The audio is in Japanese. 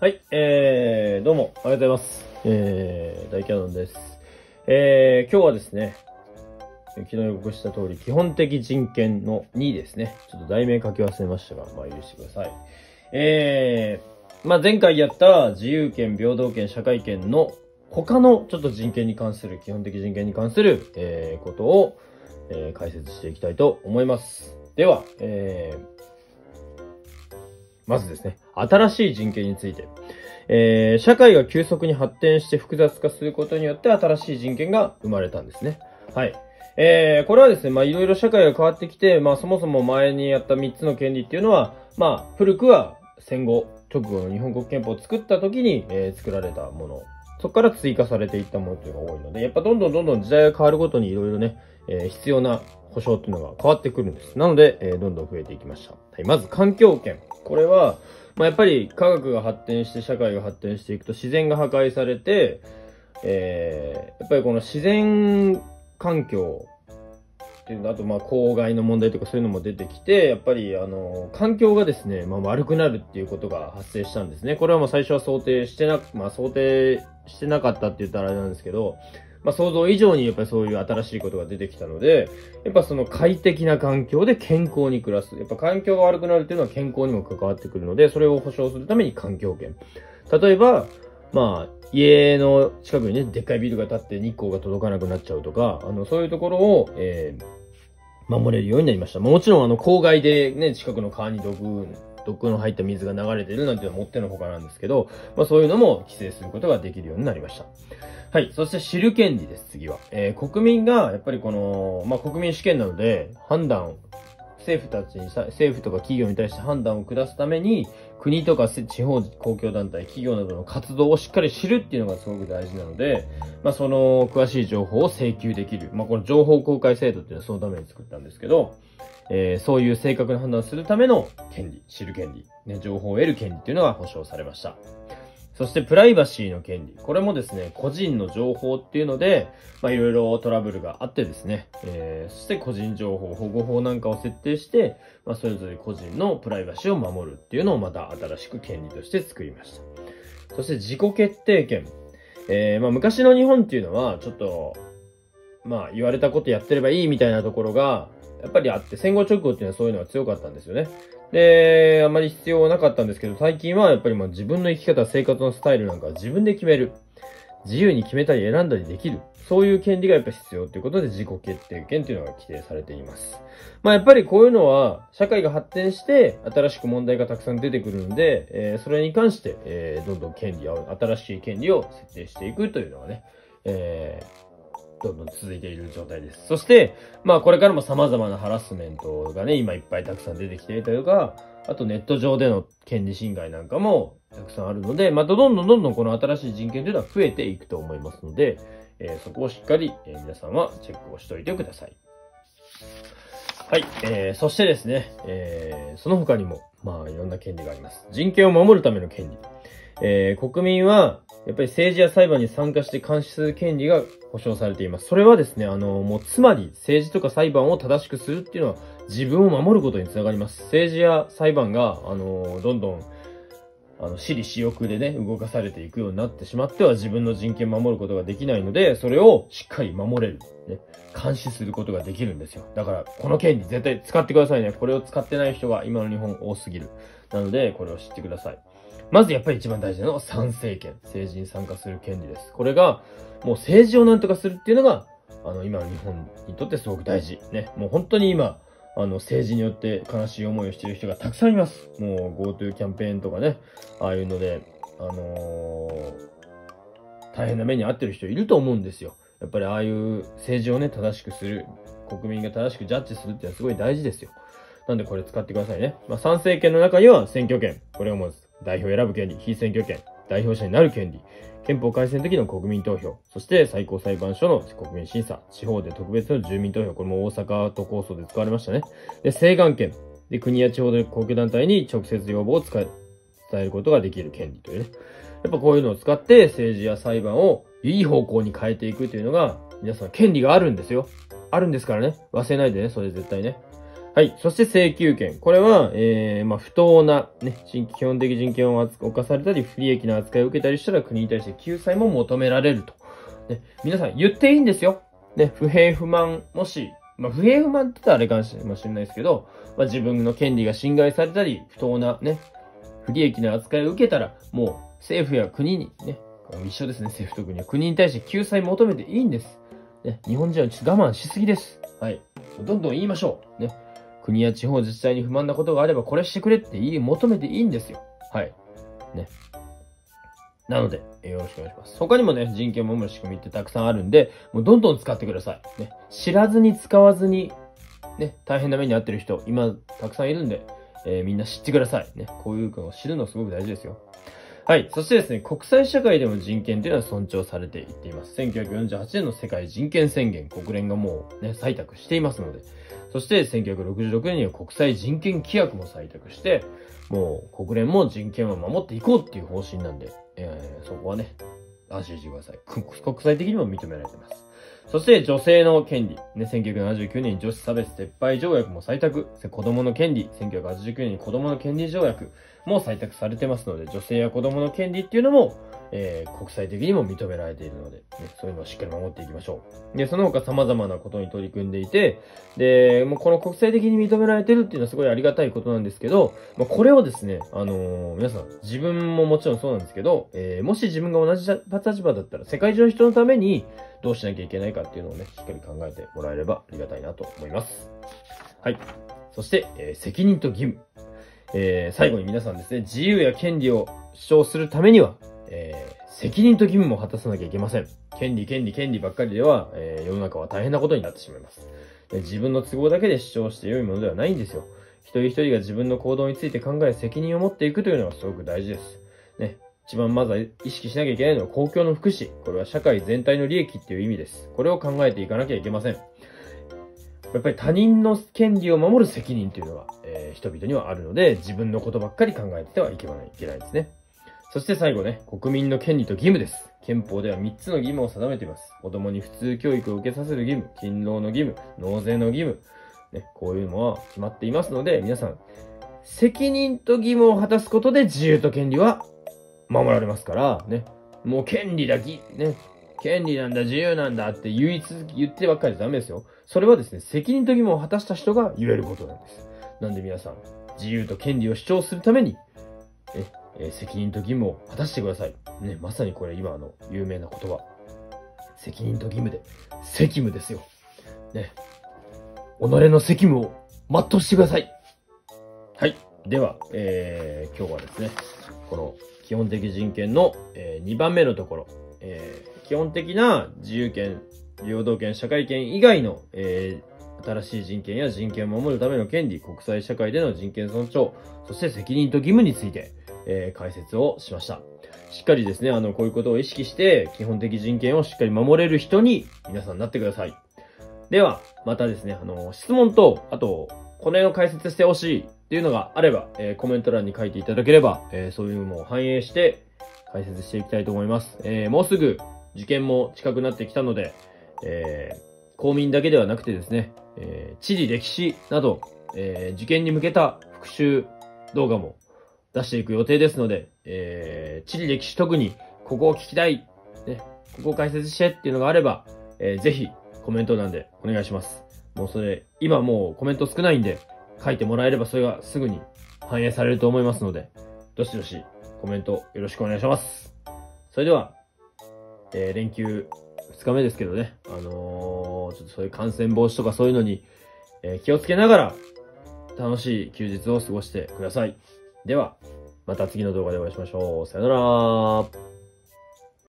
はい、えー、どうも、ありがとうございます。えー、大キャノンです。えー、今日はですね、昨日予告した通り、基本的人権の2ですね。ちょっと題名書き忘れましたが、まあ許してください。えー、まあ前回やった自由権、平等権、社会権の他のちょっと人権に関する、基本的人権に関する、えー、ことを、えー、解説していきたいと思います。では、えー、まずですね、新しい人権について。えー、社会が急速に発展して複雑化することによって新しい人権が生まれたんですね。はい。えー、これはですね、まあいろいろ社会が変わってきて、まあそもそも前にやった3つの権利っていうのは、まあ古くは戦後、直後の日本国憲法を作った時に、えー、作られたもの。そこから追加されていったものっていうのが多いので、やっぱどんどんどんどん時代が変わるごとにいろいろね、えー、必要な保障っていうのが変わってくるんです。なので、えー、どんどん増えていきました。はい。まず環境権。これは、まあ、やっぱり科学が発展して社会が発展していくと自然が破壊されて、えー、やっぱりこの自然環境っていうのあとまあ公害の問題とかそういうのも出てきて、やっぱりあの、環境がですね、まあ悪くなるっていうことが発生したんですね。これはもう最初は想定してな、まあ想定してなかったって言ったらあれなんですけど、まあ想像以上にやっぱりそういう新しいことが出てきたので、やっぱその快適な環境で健康に暮らす。やっぱ環境が悪くなるっていうのは健康にも関わってくるので、それを保障するために環境権。例えば、まあ、家の近くにね、でっかいビルが建って日光が届かなくなっちゃうとか、あの、そういうところを、えー、守れるようになりました。もちろん、あの、郊外でね、近くの川に毒、毒の入った水が流れてるなんていうのはもってのほかなんですけど、まあそういうのも規制することができるようになりました。はい。そして知る権利です、次は。えー、国民が、やっぱりこの、まあ国民主権なので、判断を、政府たちに、政府とか企業に対して判断を下すために、国とか地方公共団体、企業などの活動をしっかり知るっていうのがすごく大事なので、まあその詳しい情報を請求できる。まあこの情報公開制度っていうのはそのために作ったんですけど、えー、そういう正確な判断をするための権利、知る権利、ね、情報を得る権利っていうのが保障されました。そしてプライバシーの権利。これもですね、個人の情報っていうので、まあいろいろトラブルがあってですね、えー、そして個人情報保護法なんかを設定して、まあそれぞれ個人のプライバシーを守るっていうのをまた新しく権利として作りました。そして自己決定権。えー、まあ昔の日本っていうのはちょっと、まあ言われたことやってればいいみたいなところが、やっぱりあって、戦後直後っていうのはそういうのが強かったんですよね。で、あまり必要はなかったんですけど、最近はやっぱりまあ自分の生き方、生活のスタイルなんかは自分で決める。自由に決めたり選んだりできる。そういう権利がやっぱ必要ということで自己決定権というのが規定されています。まあやっぱりこういうのは社会が発展して新しく問題がたくさん出てくるので、えー、それに関して、えー、どんどん権利を、新しい権利を設定していくというのはね、えーどんどん続いている状態です。そして、まあこれからも様々なハラスメントがね、今いっぱいたくさん出てきていたりとか、あとネット上での権利侵害なんかもたくさんあるので、またどんどんどんどんこの新しい人権というのは増えていくと思いますので、えー、そこをしっかり、えー、皆さんはチェックをしておいてください。はい、えー、そしてですね、えー、その他にも、まあいろんな権利があります。人権を守るための権利。えー、国民は、やっぱり政治や裁判に参加して監視する権利が保障されています。それはですね、あの、もうつまり政治とか裁判を正しくするっていうのは自分を守ることにつながります。政治や裁判が、あの、どんどん、あの、私利私欲でね、動かされていくようになってしまっては自分の人権守ることができないので、それをしっかり守れる。ね、監視することができるんですよ。だから、この権利絶対使ってくださいね。これを使ってない人が今の日本多すぎる。なので、これを知ってください。まずやっぱり一番大事なのは参政権。政治に参加する権利です。これが、もう政治をなんとかするっていうのが、あの、今の日本にとってすごく大事。ね。もう本当に今、あの、政治によって悲しい思いをしている人がたくさんいます。もう GoTo キャンペーンとかね、ああいうので、あのー、大変な目に遭ってる人いると思うんですよ。やっぱりああいう政治をね、正しくする、国民が正しくジャッジするっていうのはすごい大事ですよ。なんでこれ使ってくださいね。まあ、参政権の中には選挙権。これをも代表を選ぶ権利、非選挙権、代表者になる権利、憲法改正の時の国民投票、そして最高裁判所の国民審査、地方で特別の住民投票、これも大阪都構想で使われましたね。で、請願権。で、国や地方で公共団体に直接要望を伝えることができる権利というね。やっぱこういうのを使って政治や裁判をいい方向に変えていくというのが、皆さん権利があるんですよ。あるんですからね。忘れないでね、それ絶対ね。はい。そして請求権。これは、えー、まあ、不当な、ね、基本的人権を犯されたり、不利益な扱いを受けたりしたら国に対して救済も求められると。ね、皆さん言っていいんですよ。ね、不平不満、もし、まあ、不平不満って言ったらあれかもしれないですけど、まあ、自分の権利が侵害されたり、不当なね、不利益な扱いを受けたら、もう政府や国にね、一緒ですね、政府と国は。国に対して救済求めていいんです。ね、日本人はちょっと我慢しすぎです。はい。どんどん言いましょう。ね。国や地方自治体に不満なことがあれば、これしてくれって言い、求めていいんですよ。はい。ね。なので、よろしくお願いします。他にもね、人権を守る仕組みってたくさんあるんで、もうどんどん使ってください。ね。知らずに使わずに、ね、大変な目に遭ってる人、今、たくさんいるんで、えー、みんな知ってください。ね。こういうのを知るのすごく大事ですよ。はい。そしてですね、国際社会でも人権というのは尊重されていっています。1948年の世界人権宣言、国連がもうね、採択していますので、そして1966年には国際人権規約も採択して、もう国連も人権を守っていこうっていう方針なんで、えー、そこはね、安心してください。国際的にも認められてます。そして女性の権利。ね、1979年に女子差別撤廃条約も採択。子供の権利。1989年に子供の権利条約も採択されてますので、女性や子供の権利っていうのも、えー、国際的にも認められているので、ね、そういうのをしっかり守っていきましょう。で、その他様々なことに取り組んでいて、で、もうこの国際的に認められてるっていうのはすごいありがたいことなんですけど、まあ、これをですね、あのー、皆さん、自分ももちろんそうなんですけど、えー、もし自分が同じ立場だったら、世界中の人のためにどうしなきゃいけないかっていうのをね、しっかり考えてもらえればありがたいなと思います。はい。そして、えー、責任と義務。えー、最後に皆さんですね、自由や権利を主張するためには、えー、責任と義務も果たさなきゃいけません。権利、権利、権利ばっかりでは、えー、世の中は大変なことになってしまいます。自分の都合だけで主張して良いものではないんですよ。一人一人が自分の行動について考え、責任を持っていくというのがすごく大事です。ね。一番まずは意識しなきゃいけないのは公共の福祉。これは社会全体の利益っていう意味です。これを考えていかなきゃいけません。やっぱり他人の権利を守る責任というのは、えー、人々にはあるので、自分のことばっかり考えてはいけないいけないですね。そして最後ね、国民の権利と義務です。憲法では3つの義務を定めています。子供に普通教育を受けさせる義務、勤労の義務、納税の義務、ね、こういうのは決まっていますので、皆さん、責任と義務を果たすことで自由と権利は守られますから、ね、もう権利だ、ぎ、ね、権利なんだ、自由なんだって言い続き、言ってばっかりじゃダメですよ。それはですね、責任と義務を果たした人が言えることなんです。なんで皆さん、自由と権利を主張するために、え、責任と義務を果たしてください。ね、まさにこれ今の有名な言葉。責任と義務で、責務ですよ。ね。己の責務を全うしてください。はい。では、えー、今日はですね、この基本的人権の、えー、2番目のところ、えー、基本的な自由権、平等権、社会権以外の、えー、新しい人権や人権を守るための権利、国際社会での人権尊重、そして責任と義務について、えー、解説をしました。しっかりですね、あの、こういうことを意識して、基本的人権をしっかり守れる人に、皆さんなってください。では、またですね、あの、質問と、あと、この辺を解説してほしいっていうのがあれば、えー、コメント欄に書いていただければ、えー、そういうのも反映して解説していきたいと思います。えー、もうすぐ受験も近くなってきたので、え、公民だけではなくてですね、えー、地理歴史など、え、受験に向けた復習動画も出していく予定ですので、えー、地理歴史特にここを聞きたい、ね、ここを解説してっていうのがあれば、えー、ぜひコメント欄でお願いします。もうそれ、今もうコメント少ないんで、書いてもらえればそれがすぐに反映されると思いますので、どしどしコメントよろしくお願いします。それでは、えー、連休2日目ですけどね、あのー、ちょっとそういう感染防止とかそういうのに、えー、気をつけながら、楽しい休日を過ごしてください。では、また次の動画でお会いしましょう。さよなら